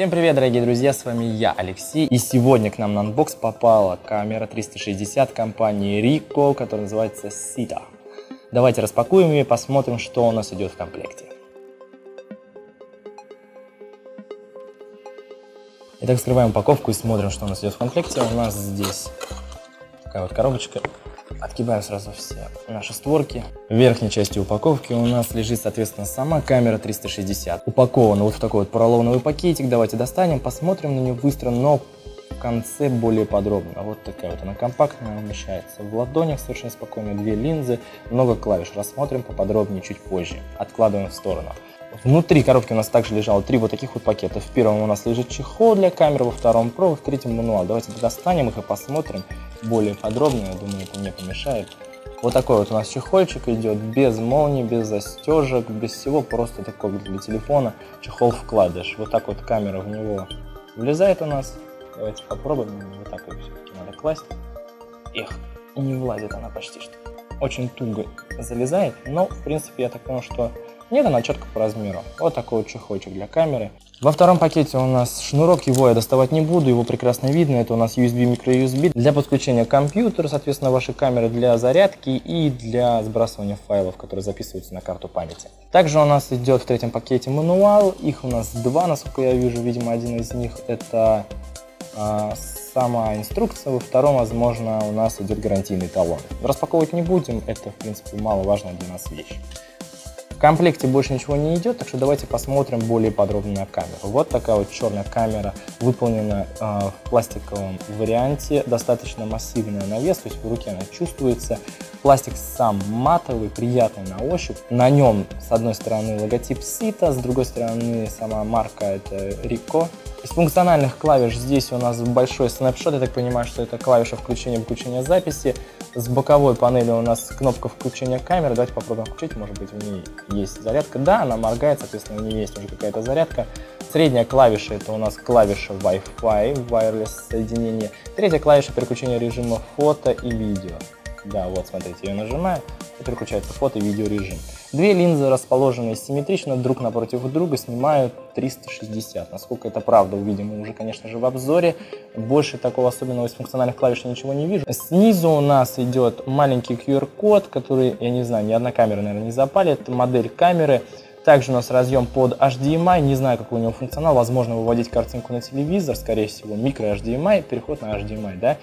Всем привет, дорогие друзья, с вами я, Алексей, и сегодня к нам на unbox попала камера 360 компании Ricoh, которая называется Theta. Давайте распакуем ее и посмотрим, что у нас идет в комплекте. Итак, вскрываем упаковку и смотрим, что у нас идет в комплекте. У нас здесь такая вот коробочка Откидаем сразу все наши створки. В верхней части упаковки у нас лежит, соответственно, сама камера 360. Упакована вот в такой вот поролоновый пакетик. Давайте достанем, посмотрим на нее быстро, но в конце более подробно. Вот такая вот она компактная, умещается в ладонях совершенно спокойно. Две линзы, много клавиш. Рассмотрим поподробнее чуть позже. Откладываем в сторону. Внутри коробки у нас также лежало три вот таких вот пакета. В первом у нас лежит чехол для камеры, во втором провод, в третьем мануал. Давайте достанем их и посмотрим более подробно. Я думаю, это не помешает. Вот такой вот у нас чехольчик идет, без молнии, без застежек, без всего, просто такой для телефона чехол вкладыш. Вот так вот камера в него влезает у нас. Давайте попробуем, вот так вот все-таки надо класть. Эх, не влазит она почти что. Очень туго залезает, но в принципе я так понял, что нет, она четко по размеру. Вот такой вот чехольчик для камеры. Во втором пакете у нас шнурок, его я доставать не буду, его прекрасно видно. Это у нас USB, micro-USB для подключения компьютера, соответственно, вашей камеры для зарядки и для сбрасывания файлов, которые записываются на карту памяти. Также у нас идет в третьем пакете мануал, их у нас два, насколько я вижу, видимо, один из них это а, сама инструкция, во втором, возможно, у нас идет гарантийный талон. Распаковывать не будем, это, в принципе, маловажная для нас вещь комплекте больше ничего не идет, так что давайте посмотрим более подробно на камеру. Вот такая вот черная камера, выполнена э, в пластиковом варианте, достаточно массивная на вес, то есть в руке она чувствуется. Пластик сам матовый, приятный на ощупь. На нем с одной стороны логотип Сита, с другой стороны сама марка это Ricoh. Из функциональных клавиш здесь у нас большой снапшот, я так понимаю, что это клавиша включения-выключения записи. С боковой панели у нас кнопка включения камеры, давайте попробуем включить, может быть в ней есть зарядка. Да, она моргает, соответственно, у нее есть уже какая-то зарядка. Средняя клавиша это у нас клавиша Wi-Fi, wireless соединение. Третья клавиша переключения режима фото и видео. Да, вот смотрите, ее нажимаю, и переключается фото и видео режим. Две линзы, расположенные симметрично друг напротив друга, снимают 360. Насколько это правда, увидим мы уже, конечно же, в обзоре. Больше такого особенного из функциональных клавиш я ничего не вижу. Снизу у нас идет маленький QR-код, который, я не знаю, ни одна камера, наверное, не запалит. Модель камеры. Также у нас разъем под HDMI, не знаю, какой у него функционал, возможно, выводить картинку на телевизор, скорее всего, микро HDMI, переход на HDMI, да,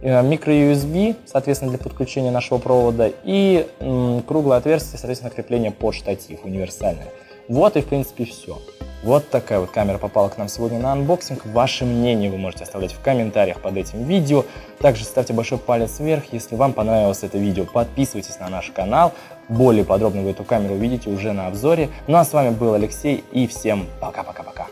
э, микро USB, соответственно, для подключения нашего провода. И м, круглое отверстие, соответственно, крепление под штатив универсальное. Вот и, в принципе, все. Вот такая вот камера попала к нам сегодня на unboxing. Ваше мнение вы можете оставлять в комментариях под этим видео. Также ставьте большой палец вверх, если вам понравилось это видео. Подписывайтесь на наш канал. Более подробно вы эту камеру увидите уже на обзоре. Ну а с вами был Алексей и всем пока-пока-пока.